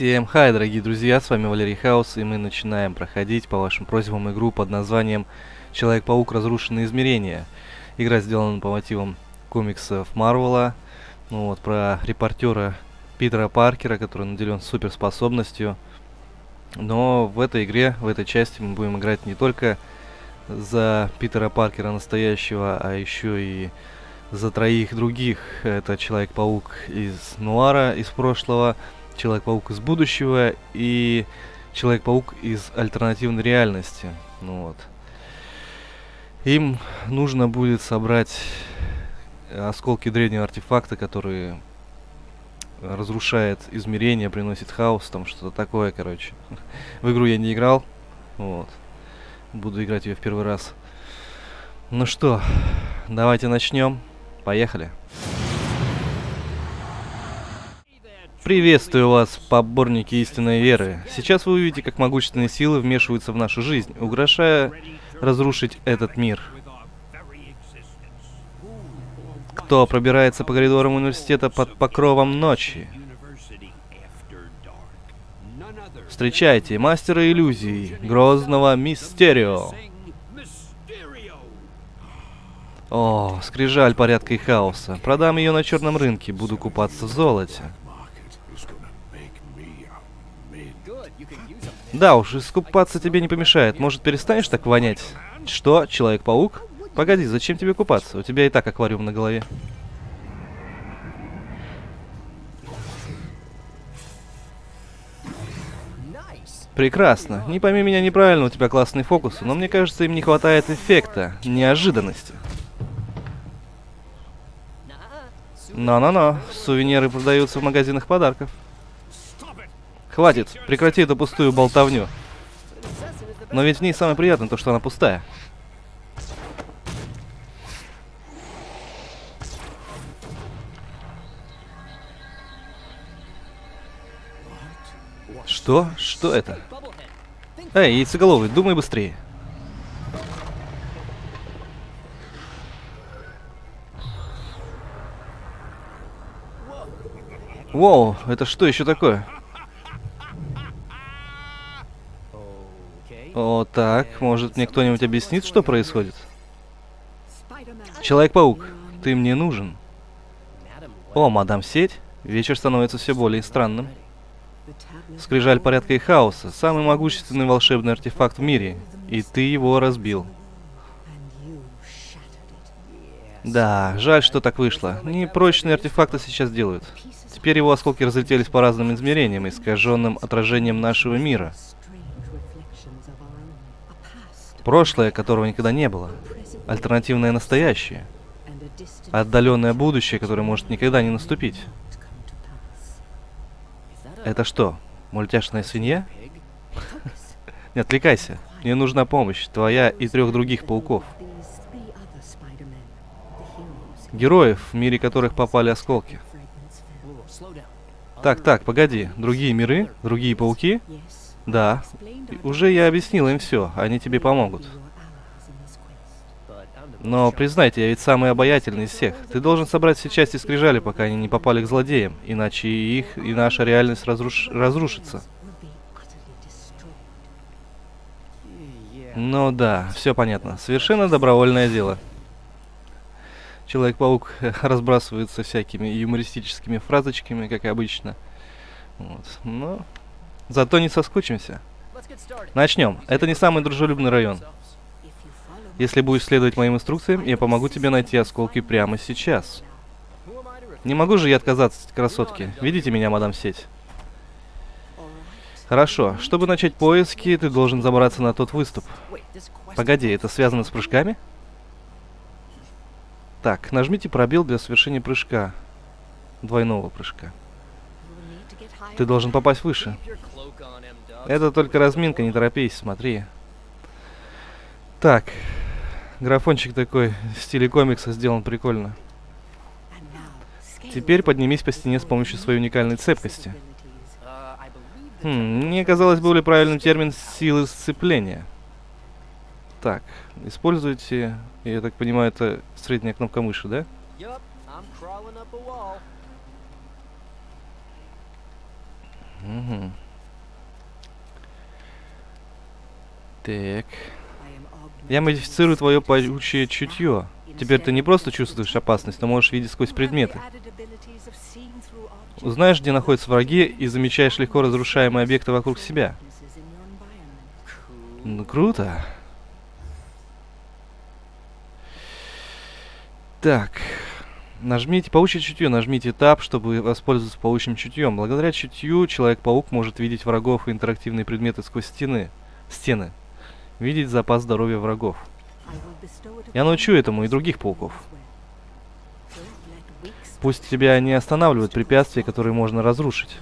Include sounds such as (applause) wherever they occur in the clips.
Всем хай, дорогие друзья, с вами Валерий Хаус, и мы начинаем проходить по вашим просьбам игру под названием Человек-паук. Разрушенные измерения. Игра сделана по мотивам комиксов Марвела, ну вот, про репортера Питера Паркера, который наделен суперспособностью. Но в этой игре, в этой части мы будем играть не только за Питера Паркера настоящего, а еще и за троих других. Это Человек-паук из Нуара, из прошлого, Человек-паук из будущего и Человек-паук из альтернативной реальности. Ну вот. Им нужно будет собрать осколки древнего артефакта, которые разрушает измерения, приносит хаос, там что-то такое, короче. В игру я не играл, вот. Буду играть ее в первый раз. Ну что, давайте начнем. Поехали. Приветствую вас, поборники истинной веры. Сейчас вы увидите, как могущественные силы вмешиваются в нашу жизнь, угрожая разрушить этот мир. Кто пробирается по коридорам университета под покровом ночи? Встречайте, мастера иллюзий, грозного Мистерио. О, скрижаль порядка и хаоса. Продам ее на черном рынке, буду купаться в золоте. Да уж, искупаться тебе не помешает. Может, перестанешь так вонять? Что, Человек-паук? Погоди, зачем тебе купаться? У тебя и так аквариум на голове. Прекрасно. Не пойми меня неправильно, у тебя классный фокус, но мне кажется, им не хватает эффекта, неожиданности. Но-но-но, сувениры продаются в магазинах подарков. Хватит, прекрати эту пустую болтовню. Но ведь в ней самое приятное то, что она пустая. Что? Что это? Эй, яйцеголовый, думай быстрее. Воу, это что еще такое? О, так, может мне кто-нибудь объяснит, что происходит? Человек-паук, ты мне нужен. О, мадам Сеть, вечер становится все более странным. Скрижаль порядка и хаоса, самый могущественный волшебный артефакт в мире, и ты его разбил. Да, жаль, что так вышло. Непрочные артефакты сейчас делают. Теперь его осколки разлетелись по разным измерениям, искаженным отражением нашего мира. Прошлое, которого никогда не было. Альтернативное настоящее. Отдаленное будущее, которое может никогда не наступить. Это что, мультяшная свинья? (laughs) Не отвлекайся. Мне нужна помощь, твоя и трех других пауков. Героев, в мире которых попали осколки. Так, так, погоди. Другие миры? Другие пауки? Да. Уже я объяснил им все. Они тебе помогут. Но признайте, я ведь самый обаятельный из всех. Ты должен собрать все части скрижали, пока они не попали к злодеям, иначе их и наша реальность разруш... разрушится. Ну да, все понятно. Совершенно добровольное дело. Человек-паук (laughs) разбрасывается всякими юмористическими фразочками, как обычно. Вот. Но зато не соскучимся. Начнем. Это не самый дружелюбный район. Если будешь следовать моим инструкциям, я помогу тебе найти осколки прямо сейчас. Не могу же я отказаться от красотки. Видите меня, мадам Сеть? Хорошо. Чтобы начать поиски, ты должен забраться на тот выступ. Погоди, это связано с прыжками? Так, нажмите пробел для совершения прыжка. Двойного прыжка. Ты должен попасть выше. Это только разминка, не торопись, смотри. Так, графончик такой в стиле комикса сделан прикольно. Теперь поднимись по стене с помощью своей уникальной цепкости. Хм, мне казалось более правильным термин силы сцепления. Так, используйте, я так понимаю, это средняя кнопка мыши, да? Так. Я модифицирую твое паучье чутье. Теперь ты не просто чувствуешь опасность, но можешь видеть сквозь предметы. Узнаешь, где находятся враги, и замечаешь легко разрушаемые объекты вокруг себя. Ну, круто. Так. Нажмите паучье чутье, нажмите Tab, чтобы воспользоваться паучьим чутьем. Благодаря чутью Человек-паук может видеть врагов и интерактивные предметы сквозь стены. Стены. Видеть запас здоровья врагов. Я научу этому и других пауков. Пусть тебя не останавливают препятствия, которые можно разрушить.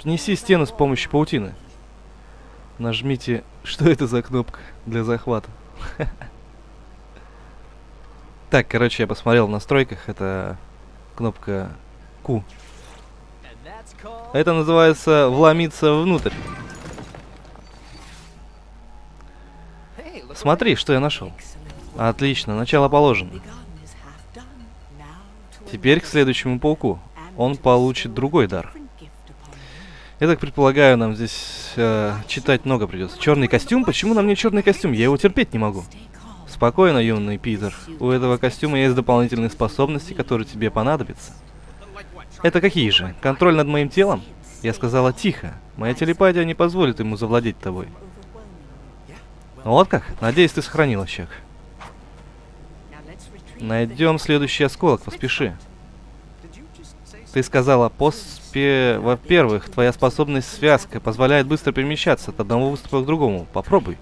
Снеси стену с помощью паутины. Нажмите... (laughs) Что это за кнопка для захвата? (laughs) Так, короче, я посмотрел в настройках. Это кнопка Q. Это называется вломиться внутрь. Смотри, что я нашел. Отлично, начало положено. Теперь к следующему пауку. Он получит другой дар. Я так предполагаю, нам здесь э, читать много придется. Черный костюм? Почему на мне черный костюм? Я его терпеть не могу. Спокойно, юный Питер. У этого костюма есть дополнительные способности, которые тебе понадобятся. Это какие же? Контроль над моим телом? Я сказала тихо. Моя телепатия не позволит ему завладеть тобой. Вот как? Надеюсь, ты сохранил чек. Найдем следующий осколок, поспеши. Ты сказала, поспе... Во-первых, твоя способность связка позволяет быстро перемещаться от одного выступа к другому. Попробуй.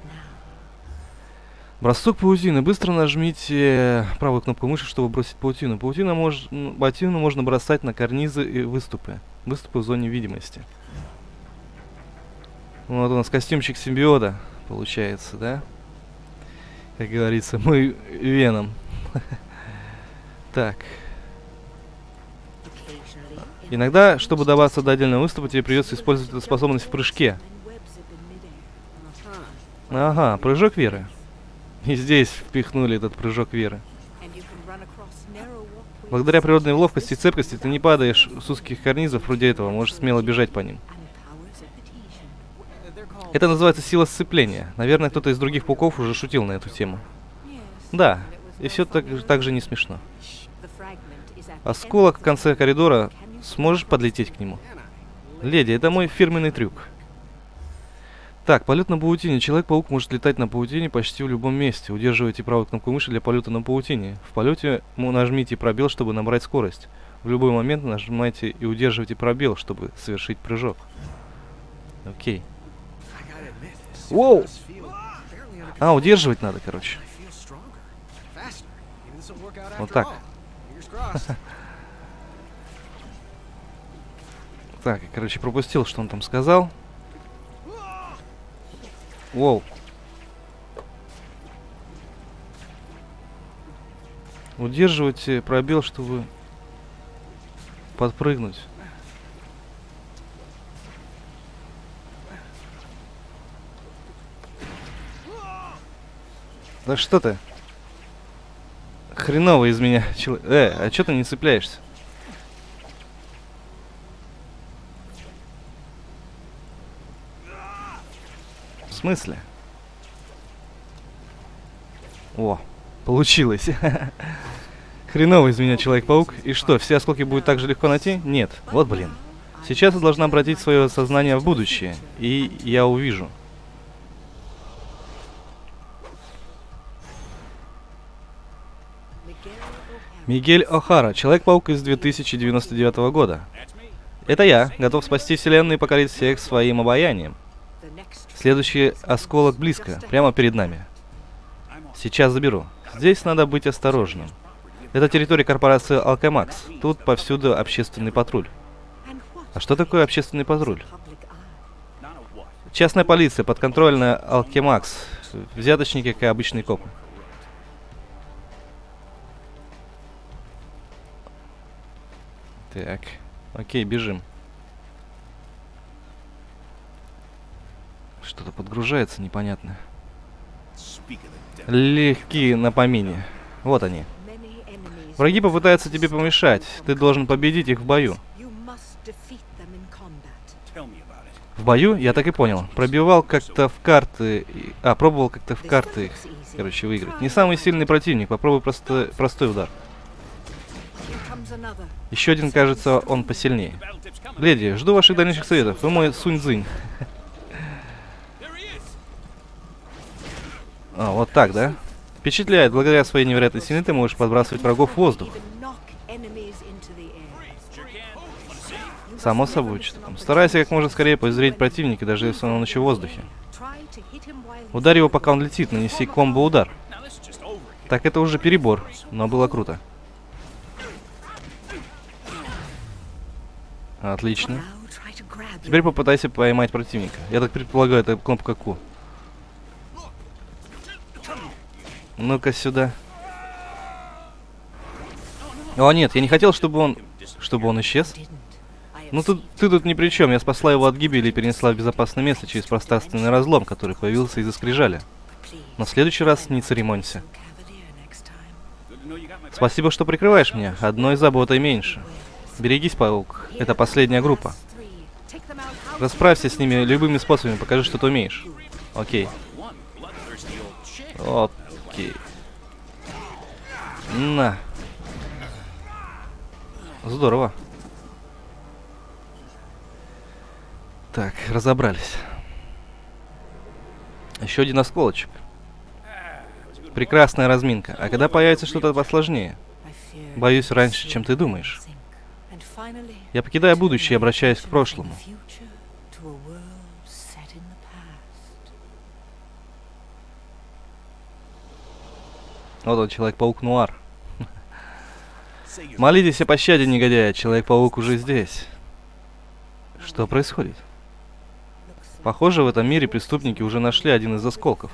Бросок паутины. Быстро нажмите правую кнопку мыши, чтобы бросить паутину. Паутина мож... паутину можно бросать на карнизы и выступы. Выступы в зоне видимости. Вот у нас костюмчик симбиота получается, да? Как говорится, мы веном. (laughs) Так. Иногда, чтобы добраться до отдельного выступа, тебе придется использовать эту способность в прыжке. Ага, прыжок веры. И здесь впихнули этот прыжок веры. Благодаря природной ловкости и цепкости ты не падаешь с узких карнизов вроде этого, можешь смело бежать по ним. Это называется сила сцепления. Наверное, кто-то из других пауков уже шутил на эту тему. Да, и все так, так же не смешно. Осколок в конце коридора. Сможешь подлететь к нему? Леди, это мой фирменный трюк. Так, полет на паутине. Человек-паук может летать на паутине почти в любом месте. Удерживайте правую кнопку мыши для полета на паутине. В полете нажмите пробел, чтобы набрать скорость. В любой момент нажимайте и удерживайте пробел, чтобы совершить прыжок. Окей. Воу! А, удерживать надо, короче. (laughs) Вот так. Так, (laughs) короче, пропустил, что он там сказал. Воу. Удерживайте пробел, чтобы подпрыгнуть. Да что ты? Хреново из меня. Чело... Э, а что ты не цепляешься? смысле? О, получилось. (laughs) Хреново из меня Человек-паук. И что, все осколки будет так же легко найти? Нет. Вот блин. Сейчас я должна обратить свое сознание в будущее. И я увижу. Мигель О'Хара, Человек-паук из 2099 года. Это я, готов спасти вселенную и покорить всех своим обаянием. Следующий осколок близко, прямо перед нами. Сейчас заберу. Здесь надо быть осторожным. Это территория корпорации Алкемакс. Тут повсюду общественный патруль. А что такое общественный патруль? Частная полиция, подконтрольная Алкемакс. Взяточники, как обычные копы. Так, окей, бежим. Что-то подгружается непонятно. Легкие на помине. Вот они. Враги попытаются тебе помешать. Ты должен победить их в бою. В бою? Я так и понял. Пробивал как-то в карты... А, пробовал как-то в карты, короче, выиграть. Не самый сильный противник, попробуй просто... простой удар. Еще один, кажется, он посильнее. Леди, жду ваших дальнейших советов. Вы мой Сунь-Дзинь. А, вот так, да? Впечатляет. Благодаря своей невероятной силе ты можешь подбрасывать врагов в воздух. Само собой, что там. Старайся как можно скорее позреть противника, даже если он еще в воздухе. Ударь его, пока он летит, нанеси комбо-удар. Так это уже перебор, но было круто. Отлично. Теперь попытайся поймать противника. Я так предполагаю, это кнопка Q. Ну-ка сюда. О, нет, я не хотел, чтобы он... Чтобы он исчез. Ну тут, ты тут ни при чем. Я спасла его от гибели и перенесла в безопасное место через пространственный разлом, который появился из-за скрижали. Но в следующий раз не церемонься. Спасибо, что прикрываешь меня. Одной заботой меньше. Берегись, паук. Это последняя группа. Расправься с ними любыми способами, покажи, что ты умеешь. Окей. Окей. На. Здорово. Так, разобрались. Еще один осколочек. Прекрасная разминка. А когда появится что-то посложнее? Боюсь, раньше, чем ты думаешь. Я покидаю будущее и обращаюсь к прошлому. Вот он, Человек-паук Нуар. Молитесь о пощаде, негодяя. Человек-паук уже здесь. Что происходит? Похоже, в этом мире преступники уже нашли один из осколков.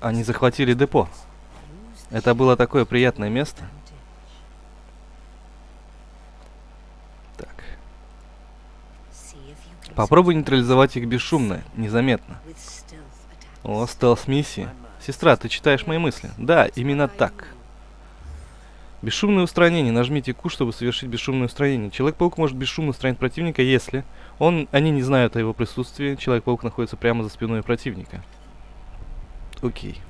Они захватили депо. Это было такое приятное место. Так. Попробуй нейтрализовать их бесшумно, незаметно. О, стелс-миссии. Сестра, ты читаешь мои мысли? Да, именно так. Бесшумное устранение. Нажмите Q, чтобы совершить бесшумное устранение. Человек-паук может бесшумно устранить противника, если он, они не знают о его присутствии. Человек-паук находится прямо за спиной противника. Окей.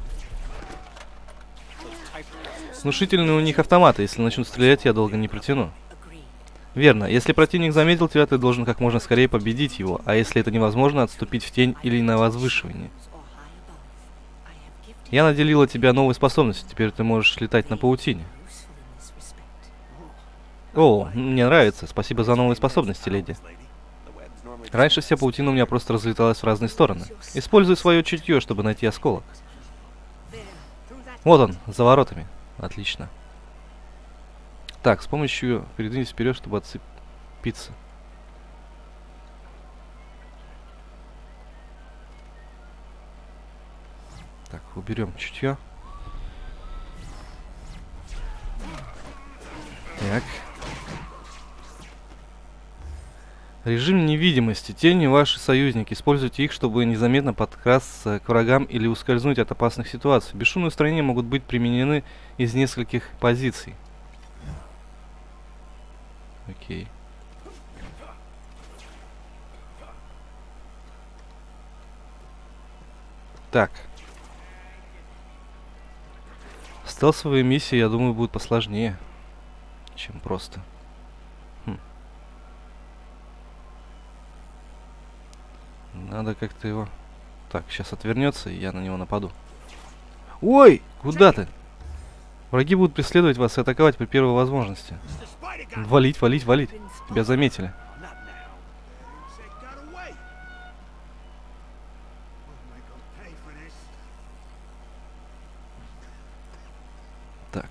Внушительные у них автоматы. Если начнут стрелять, я долго не протяну. Верно. Если противник заметил тебя, ты должен как можно скорее победить его, а если это невозможно, отступить в тень или на возвышивание. Я наделила тебя новой способностью, теперь ты можешь летать на паутине. О, мне нравится. Спасибо за новые способности, леди. Раньше вся паутина у меня просто разлеталась в разные стороны. Используй свое чутье, чтобы найти осколок. Вот он, за воротами. Отлично. Так, с помощью передвинись вперед, чтобы отцепиться. Так, уберем чутье. Так. Режим невидимости. Тени ваши союзники. Используйте их, чтобы незаметно подкрасться к врагам или ускользнуть от опасных ситуаций. Бесшумные устранения могут быть применены из нескольких позиций. Окей. Так. Стелсовые миссии, я думаю, будут посложнее, чем просто. Надо как-то его... Так, сейчас отвернется, и я на него нападу. Ой! Куда ты? Враги будут преследовать вас и атаковать при первой возможности. Валить, валить, валить. Тебя заметили. Так.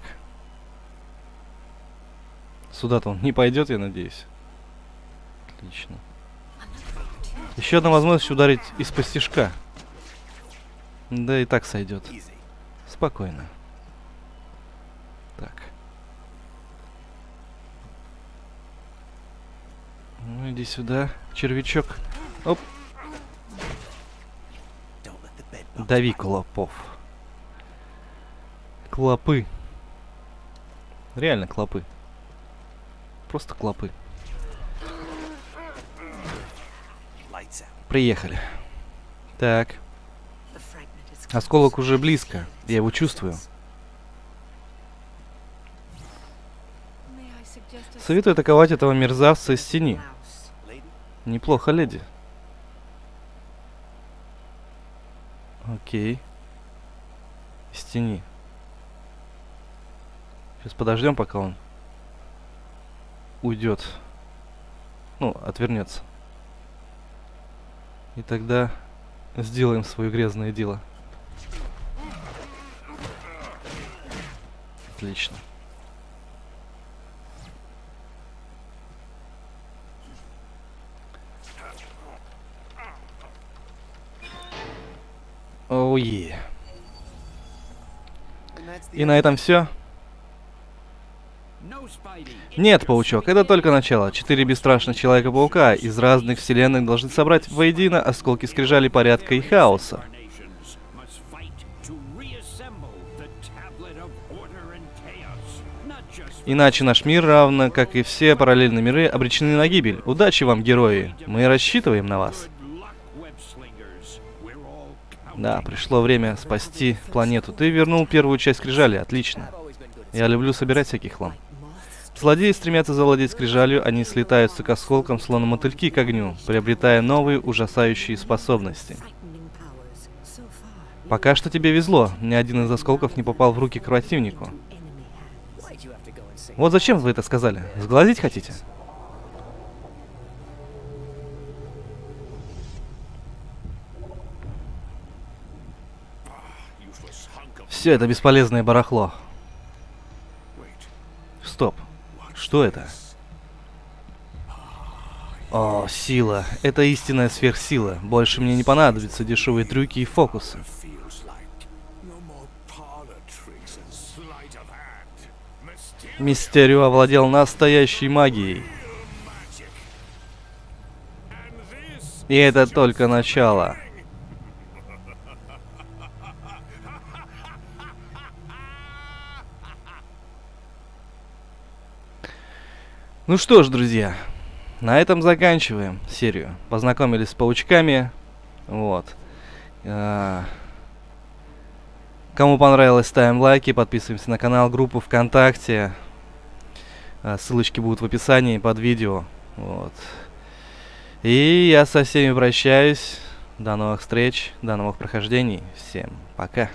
Сюда-то он не пойдет, я надеюсь. Отлично. Еще одна возможность ударить из постижка. Да и так сойдет. Спокойно. Так. Ну иди сюда, червячок. Оп. Дави клопов. Клопы. Реально клопы. Просто клопы. Приехали. Так. Осколок уже близко. Я его чувствую. Советую атаковать этого мерзавца из тени. Неплохо, леди. Окей. Из тени. Сейчас подождем, пока он уйдет. Ну, отвернется. И тогда сделаем свое грязное дело. Отлично. Оу, oh, И на этом все. Нет, Паучок, это только начало. Четыре бесстрашных Человека-паука из разных вселенных должны собрать воедино осколки скрижали порядка и хаоса. Иначе наш мир, равно как и все параллельные миры, обречены на гибель. Удачи вам, герои! Мы рассчитываем на вас. Да, пришло время спасти планету. Ты вернул первую часть скрижали, отлично. Я люблю собирать всякий хлам. Злодеи стремятся завладеть скрижалью, они слетаются к осколкам, словно мотыльки к огню, приобретая новые ужасающие способности. Пока что тебе везло, ни один из осколков не попал в руки к противнику. Вот зачем вы это сказали? Сглазить хотите? Все это бесполезное барахло. Что это? О, сила. Это истинная сверхсила. Больше мне не понадобятся дешевые трюки и фокусы. Мистерио овладел настоящей магией. И это только начало. Ну что ж, друзья, на этом заканчиваем серию. Познакомились с паучками. Вот. А, кому понравилось, ставим лайки, подписываемся на канал, группу ВКонтакте. А, ссылочки будут в описании под видео. Вот. И я со всеми прощаюсь. До новых встреч, до новых прохождений. Всем пока.